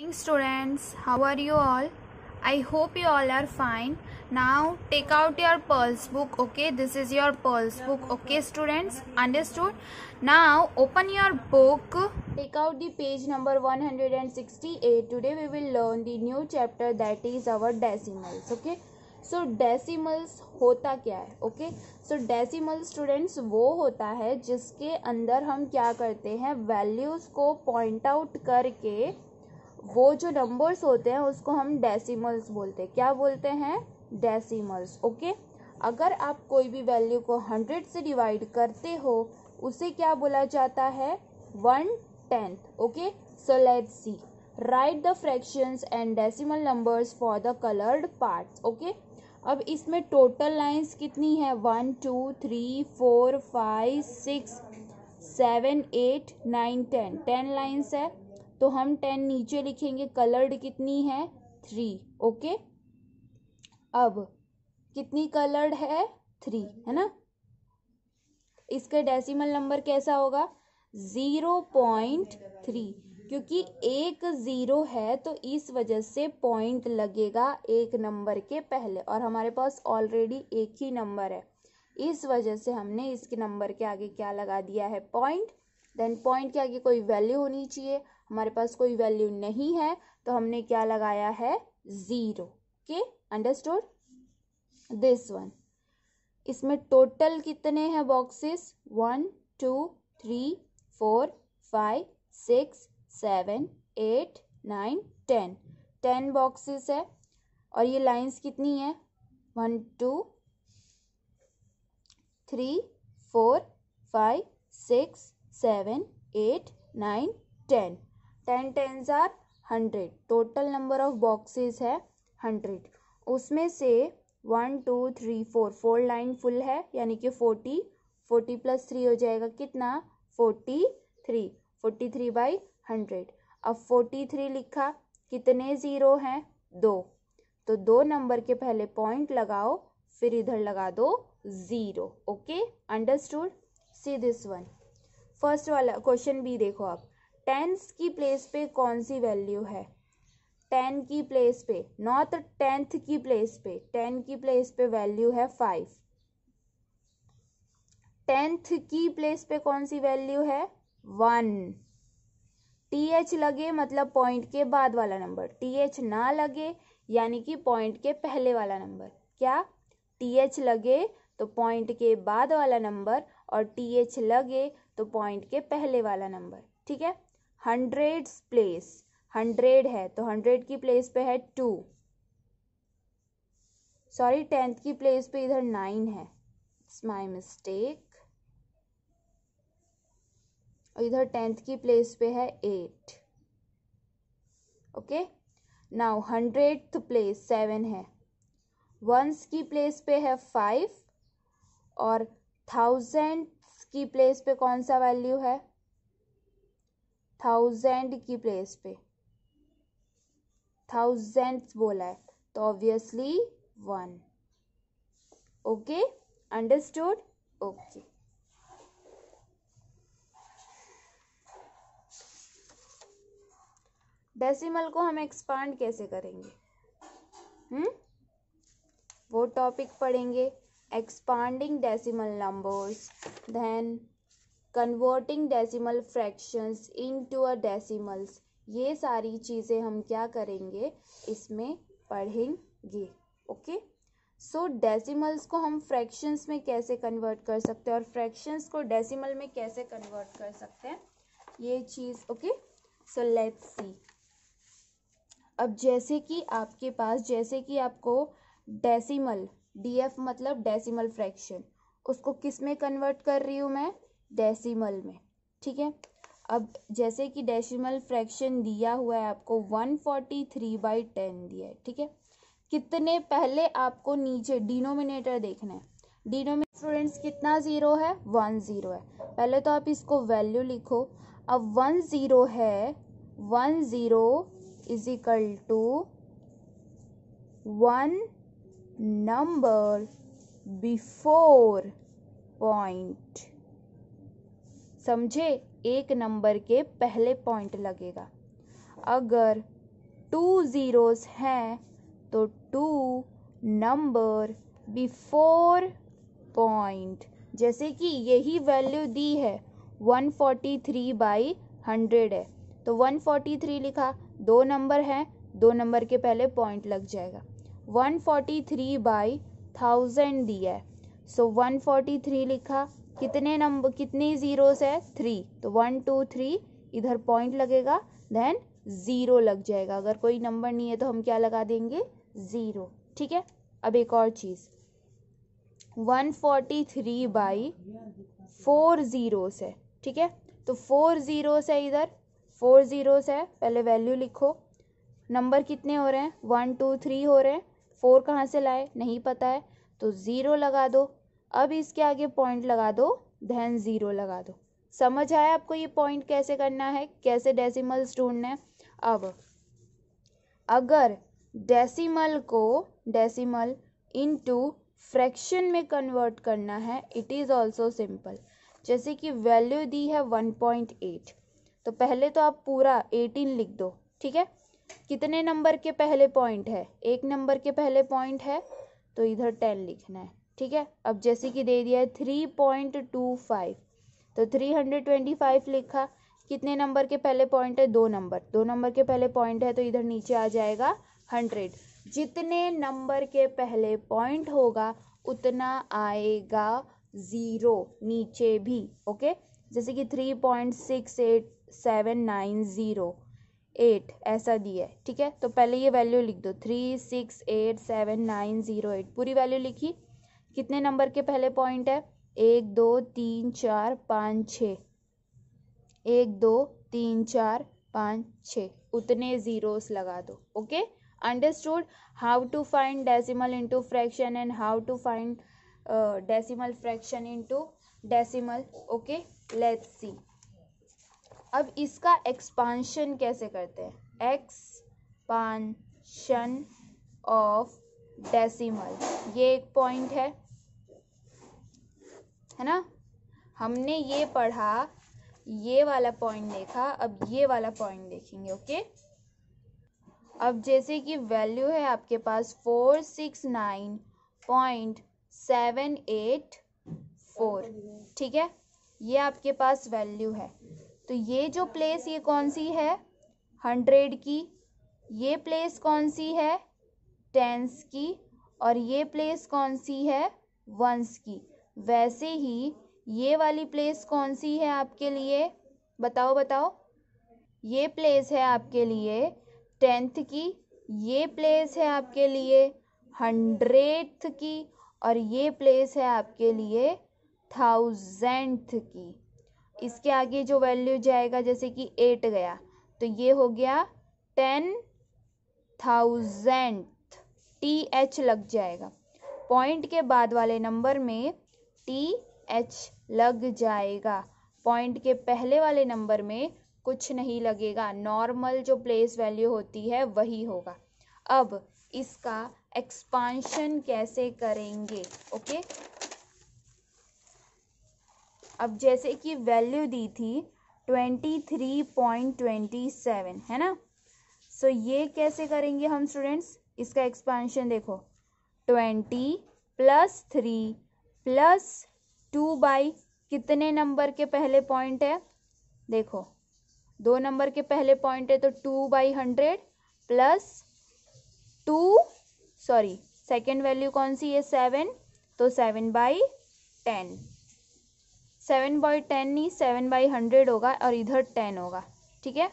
morning students how are you all i hope you all are fine now take out your pulse book okay this is your pulse book okay students understood now open your book take out the page number 168 today we will learn the new chapter that is our decimals okay so decimals होता क्या है okay so decimal students वो होता है जिसके अंदर हम क्या करते हैं वैल्यूज़ को पॉइंट आउट करके वो जो नंबर्स होते हैं, उसको हम डेसिमल्स बोलते हैं। क्या बोलते हैं? डेसिमल्स ओके अगर आप कोई भी वैल्यू को हंड्रेड से डिवाइड करते हो, उसे क्या बोला जाता है? One tenth okay so let's see write the fractions and decimal numbers for the coloured parts okay अब इसमें टोटल लाइंस कितनी है? One two three four five six seven eight nine ten ten lines है। तो हम ten नीचे लिखेंगे, coloured कितनी है? Three, okay? अब, कितनी कलर्ड है? थ्री, है ना? इसका डेसिमल नंबर कैसा होगा? ज़ीरो पॉइंट थ्री, क्योंकि एक ज़ीरो है तो इस वजह से पॉइंट लगेगा एक नंबर के पहले, और हमारे पास ऑलरेडी एक ही नंबर है। इस वजह से हमने इसके नंबर के आगे क्या लगा दिया है? पॉइंट। देन पॉइंट के आगे कोई वैल्यू होनी चाहिए। हमारे पास कोई वैल्यू नहीं है तो हमने क्या लगाया है? ज़ीरो के अंडरस्टूड दिस वन इसमें टोटल कितने हैं boxes one two three four five six seven eight nine ten ten boxes है. और ये लाइंस कितनी है? One two three four five six seven eight nine ten ten tens are hundred. Total number of boxes है hundred. उसमें से one, two, three, four four line full है, यानी कि फोर्टी फोर्टी प्लस थ्री हो जाएगा कितना? Forty three. Forty three by hundred. अब फोर्टी थ्री लिखा, कितने ज़ीरो हैं? दो। तो दो नंबर के पहले पॉइंट लगाओ, फिर इधर लगा दो, zero. Okay? Understood? See this one. First वाला क्वेश्चन बी देखो आप। टेंस की प्लेस पे कौन सी वैल्यू है? टेन की प्लेस पे, नॉट टेंथ की प्लेस पे, टेन की प्लेस पे वैल्यू है फाइव। टेंथ की प्लेस पे कौन सी वैल्यू है? वन। टी एच लगे मतलब पॉइंट के बाद वाला नंबर। टी एच ना लगे, यानी कि पॉइंट के पहले वाला नंबर। क्या? टी एच लगे तो पॉइंट के बाद वाला नंबर और टी एच लगे तो पॉइंट के पहले वाला नंबर। ठीक है? हंड्रेड प्लेस, हंड्रेड है तो हंड्रेड की प्लेस पे है टू। सॉरी टेंथ की प्लेस पे इधर नाइन है। इट्स माई मिस्टेक और इधर टेंथ की प्लेस पे है eight. Okay now hundred place seven है। वंस की प्लेस पे है फाइव, और थाउज़ेंड की प्लेस पे कौन सा वैल्यू है? थाउज़ेंड की प्लेस पे। थाउज़ेंड बोला है तो obviously one okay understood okay decimal को हम एक्सपांड कैसे करेंगे? हम्म? वो टॉपिक पढ़ेंगे expanding decimal numbers then converting decimal fractions into a decimals ये सारी चीज़ें हम क्या करेंगे? इसमें पढ़ेंगे ओके सो डेसिमल्स को हम फ्रैक्शंस में कैसे कन्वर्ट कर सकते हैं और फ्रैक्शंस को डेसिमल में कैसे कन्वर्ट कर सकते हैं? ये चीज़ ओके सो लेट्स सी अब जैसे कि आपके पास, जैसे कि आपको डेसिमल डीएफ मतलब डेसिमल फ्रैक्शन उसको किसमें कन्वर्ट कर रही हूँ मैं? डेसिमल में, ठीक है? अब जैसे कि डेसिमल फ्रैक्शन दिया हुआ है आपको one forty three by ten दिया है, ठीक है? कितने पहले आपको नीचे डिनोमिनेटर देखना है? डिनोमिनेटर स्टूडेंट्स कितना ज़ीरो है? वन ज़ीरो है। पहले तो आप इसको वैल्यू लिखो। अब वन ज़ीरो है one zero is equal to one number before point समझे, एक नंबर के पहले पॉइंट लगेगा। अगर टू ज़ीरोस हैं तो टू नंबर बिफोर पॉइंट जैसे कि यही वैल्यू दी है one forty three by hundred है। तो वन फोर्टी थ्री लिखा, दो नंबर हैं, दो नंबर के पहले पॉइंट लग जाएगा। One forty three by thousand दिया है। सो फोर्टी थ्री लिखा कितने नंबर कितने ज़ीरोस है? थ्री तो वन टू थ्री इधर पॉइंट लगेगा देन ज़ीरो लग जाएगा। अगर कोई नंबर नहीं है तो हम क्या लगा देंगे? ज़ीरो ठीक है? अब एक और चीज़। One forty three by four zeros है। ठीक है? तो फोर ज़ीरोस है इधर। फोर ज़ीरोस है। पहले वैल्यू लिखो। नंबर कितने हो रहे हैं? वन टू थ्री हो रहे हैं। फोर कहाँ से लाए? नहीं पता है। तो ज़ीरो लगा दो। अब इसके आगे पॉइंट लगा दो धैन ज़ीरो लगा दो। समझ आया आपको ये पॉइंट कैसे करना है? कैसे डेसिमल्स ढूंढना है? अब, अगर डेसिमल को डेसिमल इनटू फ्रैक्शन में कन्वर्ट करना है इट इज़ ऑल्सो सिंपल जैसे कि वैल्यू दी है वन पॉइंट एट तो पहले तो आप पूरा एटीन लिख दो, ठीक है? कितने नंबर के पहले पॉइंट है? एक नंबर के पहले पॉइंट है तो इधर टेन लिखना है। ठीक है? अब जैसे कि दे दिया है थ्री पॉइंट टू फाइव तो थ्री हंड्रेड ट्वेंटी फाइव लिखा। कितने नंबर के पहले पॉइंट है? दो नंबर। दो नंबर के पहले पॉइंट है तो इधर नीचे आ जाएगा हंड्रेड जितने नंबर के पहले पॉइंट होगा, उतना आएगा ज़ीरो नीचे भी ओके जैसे कि three point six eight seven nine zero eight ऐसा दिया है, ठीक है? तो पहले ये वैल्यू लिख दो। Three six eight seven nine zero eight पूरी वैल्यू लिखी? कितने नंबर के पहले पॉइंट है? एक, दो, तीन, चार, पाँच, छ। एक, दो, तीन, चार, पाँच, छ। उतने ज़ीरोस लगा दो okay understood how to find decimal into fraction and how to find decimal fraction into decimal okay let's see अब इसका एक्सपांशन कैसे करते हैं? एक्सपांशन ऑफ़ डेसिमल ये एक पॉइंट है है ना? हमने ये पढ़ा, ये वाला पॉइंट देखा, अब ये वाला पॉइंट देखेंगे ओके अब जैसे कि वैल्यू है आपके पास four six nine point seven eight four ठीक है? ये आपके पास वैल्यू है। तो ये जो प्लेस ये कौन सी है? हंड्रेड की। ये प्लेस कौन सी है? टेंस की और ये प्लेस कौन सी है? वंस की। वैसे ही ये वाली प्लेस कौन सी है आपके लिए? बताओ बताओ। ये प्लेस है आपके लिए टेंथ की, ये प्लेस है आपके लिए हंड्रेड की और ये प्लेस है आपके लिए थाउजेंथ की। इसके आगे जो वैल्यू जाएगा, जैसे कि एट गया तो ये हो गया टेन थाउज़ेंड। टी एच लग जाएगा। पॉइंट के बाद वाले नंबर में टी एच लग जाएगा। पॉइंट के पहले वाले नंबर में कुछ नहीं लगेगा। नॉर्मल जो प्लेस वैल्यू होती है वही होगा। अब इसका एक्सपांशन कैसे करेंगे? ओके अब जैसे कि वैल्यू दी थी twenty three point twenty seven है ना? सो so, ये कैसे करेंगे हम स्टूडेंट्स इसका एक्सपांशन देखो. Twenty plus three plus two by कितने नंबर के पहले पॉइंट है? देखो. दो नंबर के पहले पॉइंट है तो two by hundred plus two sorry second value कौन सी है? सेवन तो seven by ten seven by ten नहीं सेवन बाई हंड्रेड होगा और इधर टेन होगा. ठीक है?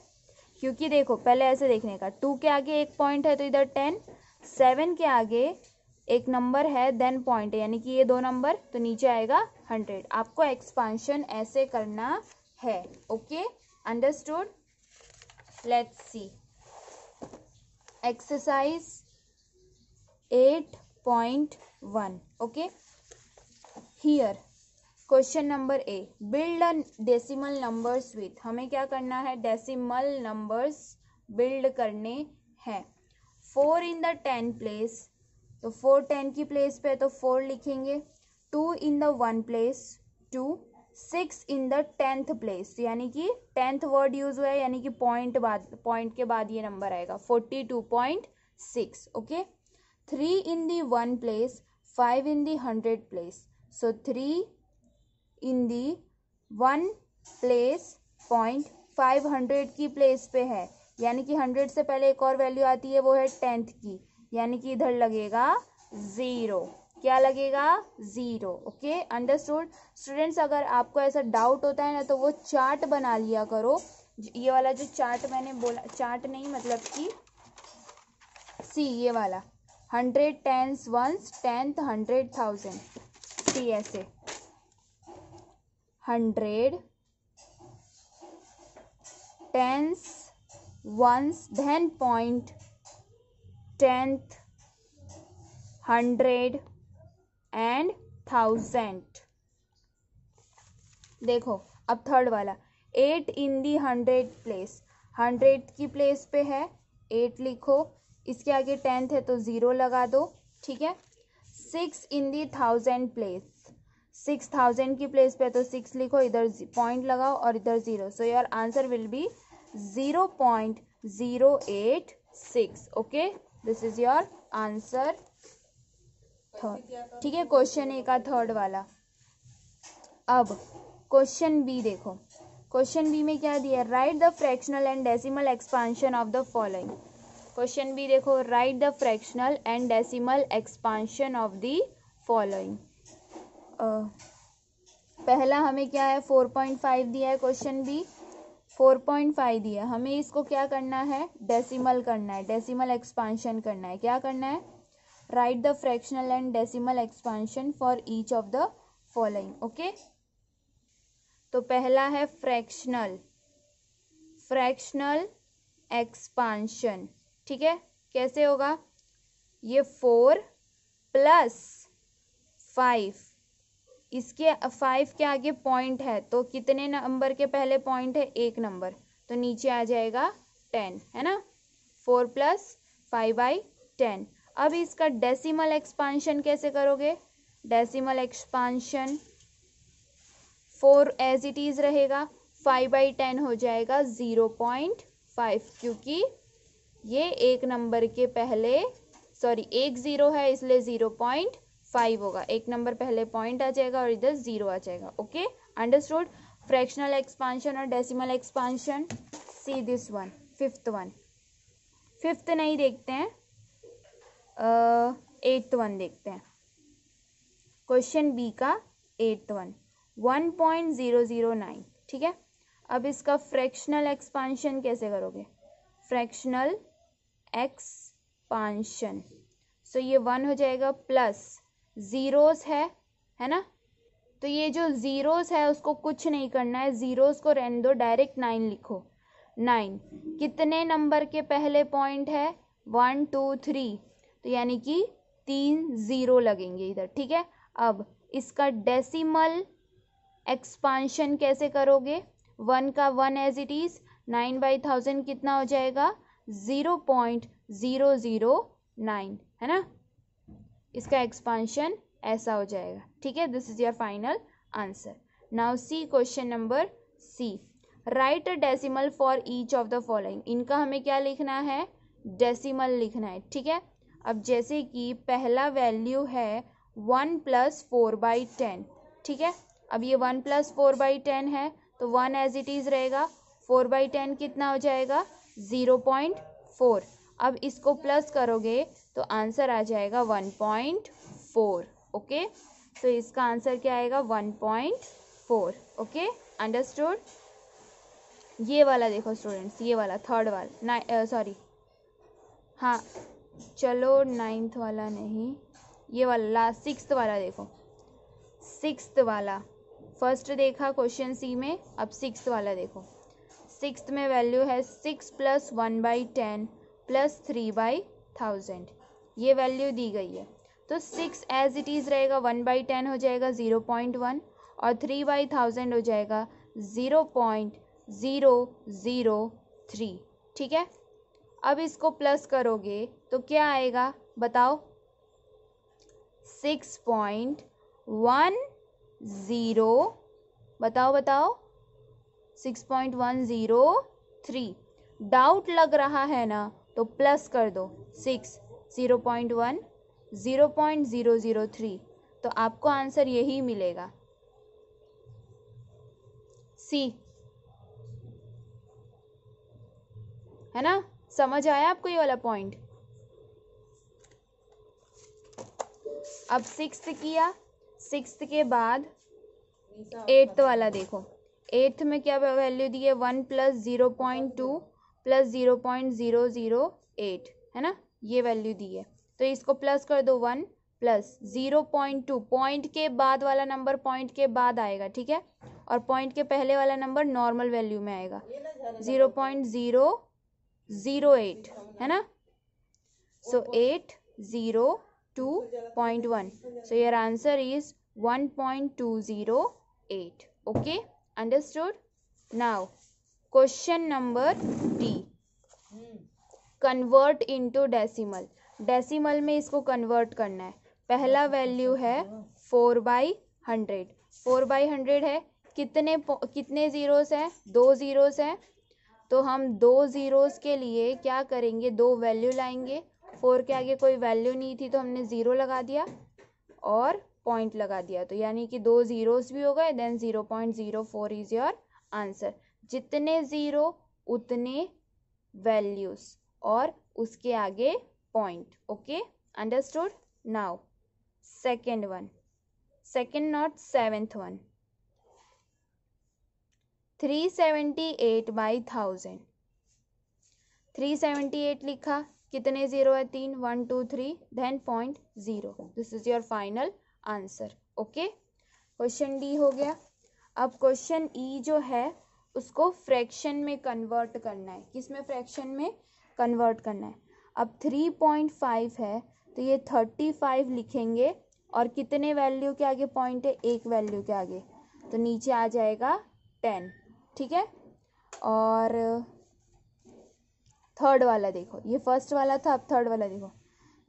क्योंकि देखो, पहले ऐसे देखने का. टू के आगे एक पॉइंट है तो इधर टेन सेवन के आगे एक नंबर है देन पॉइंट यानी कि ये दो नंबर तो नीचे आएगा हंड्रेड आपको एक्सपांशन ऐसे करना है okay understood let's see exercise eight point one okay here question number A build a decimal numbers with हमें क्या करना है? डेसिमल नंबर्स बिल्ड करने हैं। Four in the ten place तो फोर टेन की प्लेस पे तो फोर लिखेंगे, two in the one place, two, six in the tenth place, यानी कि टेंथ वर्ड यूज़ हुआ है, यानी कि पॉइंट बाद, पॉइंट के बाद ये नंबर आएगा, forty two point six, okay? Three in the one place, five in the hundred place so three in the one place point five hundred की प्लेस पे है। यानी कि हंड्रेड से पहले एक और वैल्यू आती है, वो है टेंथ की। यानी कि इधर लगेगा ज़ीरो। क्या लगेगा? ज़ीरो। ओके? अंडरस्टूड? स्टूडेंट्स, अगर आपको ऐसा डाउट होता है ना तो वो चार्ट बना लिया करो। ये वाला जो चार्ट मैंने बोला, चार्ट नहीं मतलब कि सी, ये वाला। Hundred tens ones, tenth hundred thousand. See, ऐसे। Hundred tens ones then point tenth hundred and thousand देखो, अब थर्ड वाला। Eight in the hundred place hundred की प्लेस पे है एट लिखो। इसके आगे टेंथ है तो ज़ीरो लगा दो, ठीक है? Six in the thousand place six thousand की प्लेस पे तो सिक्स लिखो, इधर पॉइंट लगाओ और इधर zero so your answer will be zero point zero eight six okay this is your answer third ठीक है क्वेश्चन ए का थर्ड वाला। अब क्वेश्चन बी देखो। क्वेश्चन बी में क्या दिया? Write the fractional and decimal expansion of the following question B देखो। Write the fractional and decimal expansion of the following पहला हमें क्या है? फोर पॉइंट फाइव दिया है question B four point five दिया। हमें इसको क्या करना है? डेसिमल करना है। डेसिमल एक्सपांशन करना है। क्या करना है? Write the fractional and decimal expansion for each of the following okay तो पहला है फ्रैक्शनल फ्रैक्शनल एक्सपांशन ठीक है? कैसे होगा? ये फोर प्लस फाइव इसके फाइव के आगे पॉइंट है तो कितने नंबर के पहले पॉइंट है? एक नंबर तो नीचे आ जाएगा टेन है ना? Four plus five by ten अब इसका डेसिमल एक्सपांशन कैसे करोगे? Decimal expansion four as it is रहेगा. फाइव बाई टेन हो जाएगा ज़ीरो पॉइंट फाइव क्योंकि ये एक नंबर के पहले सॉरी एक ज़ीरो है, इसलिए ज़ीरो पॉइंट फाइव होगा। एक नंबर पहले पॉइंट आ जाएगा और इधर ज़ीरो आ जाएगा ओके अंडरस्टूड फ्रैक्शनल एक्सपांशन और decimal expansion see this one fifth one fifth नहीं देखते हैं। एट्थ वन देखते हैं। क्वेश्चन बी का eighth one one point zero zero nine ठीक है? अब इसका फ्रैक्शनल एक्सपांशन कैसे करोगे? फ्रैक्शनल एक्सपांशन सो ये वन हो जाएगा प्लस ज़ीरोस है है ना? तो ये जो ज़ीरोस है, उसको कुछ नहीं करना है। ज़ीरोस को रहने दो डायरेक्ट नाइन लिखो। नाइन कितने नंबर के पहले पॉइंट है? वन टू थ्री तो यानी कि तीन ज़ीरो लगेंगे इधर, ठीक है? अब इसका डेसिमल एक्सपांशन कैसे करोगे? वन का one as it is nine by thousand कितना हो जाएगा? Zero point zero zero nine है ना? इसका एक्सपांशन ऐसा हो जाएगा। ठीक है? This is your final answer now see question number C write a decimal for each of the following इनका हमें क्या लिखना है? डेसिमल लिखना है। ठीक है? अब जैसे कि पहला वैल्यू है one plus four by ten ठीक है? अब ये one plus four by ten है तो वन एज इट इज़ रहेगा। फोर बाई टेन कितना हो जाएगा? ज़ीरो पॉइंट फोर अब इसको प्लस करोगे तो आंसर आ जाएगा वन पॉइंट फोर, ओके? तो इसका आंसर क्या आएगा? One point four, okay? Understood? ये वाला देखो स्टूडेंट्स, ये वाला, थर्ड वाला सॉरी। हाँ चलो नाइन्थ वाला नहीं, ये वाला सिक्स वाला देखो। सिक्स वाला, फ़र्स्ट देखा क्वेश्चन सी में, अब सिक्स वाला देखो। सिक्स में वैल्यू है six plus one by ten, plus three by thousand. ये वैल्यू दी गई है। तो सिक्स एज इट इज़ रहेगा वन बाई टेन हो जाएगा ज़ीरो पॉइंट वन और थ्री बाई थाउज़ेंड हो जाएगा zero point zero zero three ठीक है? अब इसको प्लस करोगे तो क्या आएगा? बताओ। सिक्स पॉइंट वन ज़ीरो बताओ बताओ। Six point one zero three doubt लग रहा है ना तो प्लस कर दो। Six zero point one, zero point zero zero three. तो आपको आंसर यही मिलेगा। सी। है ना? समझ आया आपको ये वाला पॉइंट अब सिक्स किया। सिक्स के बाद एट्थ वाला देखो। एट्थ में क्या वैल्यू दी है? One plus zero point two plus zero point zero zero eight है ना? ये वैल्यू दी है। तो इसको प्लस कर दो one plus zero point two point के बाद वाला नंबर पॉइंट के बाद आएगा ठीक है? और पॉइंट के पहले वाला नंबर नॉर्मल वैल्यू में आएगा। Zero point zero zero eight है ना? So eight zero two point one so your answer is one point two zero eight okay understood now question number d. Convert into decimal decimal में इसको convert करना है। पहला value है four by hundred four by hundred है। कितने कितने zeros हैं? दो ज़ीरोस हैं। तो हम दो ज़ीरोस के लिए क्या करेंगे? दो वैल्यू लाएँगे। फोर के आगे कोई वैल्यू नहीं थी तो हमने ज़ीरो लगा दिया और पॉइंट लगा दिया। तो यानी कि दो ज़ीरोस भी हो गए then zero point zero four is your answer जितने ज़ीरो उतने वैल्यूज़ और उसके आगे point okay understood now second one second not seventh one three seventy eight by thousand three seventy eight लिखा, कितने ज़ीरो है? तीन one two three then point zero this is your final answer okay question D हो गया. अब question ई जो है, उसको फ्रैक्शन में कन्वर्ट करना है. किसमें फ्रैक्शन में? कन्वर्ट करना है। अब थ्री पॉइंट फाइव है तो ये थर्टी फाइव लिखेंगे और कितने वैल्यू के आगे पॉइंट है? एक वैल्यू के आगे। तो नीचे आ जाएगा टेन ठीक है? और थर्ड वाला देखो, ये फ़र्स्ट वाला था, अब थर्ड वाला देखो।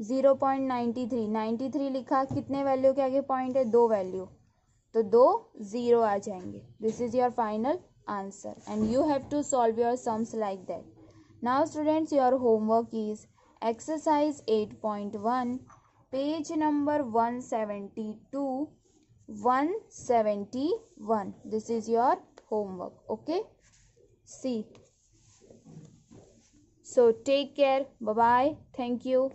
Zero point ninety three ninety three लिखा, कितने वैल्यू के आगे पॉइंट है? दो वैल्यू तो दो ज़ीरो आ जाएँगे। This is your final answer and you have to solve your sums like that Now, students, your homework is exercise 8.1, page number 172 171. This is your homework. Okay. See. So, take care. Bye bye. Thank you.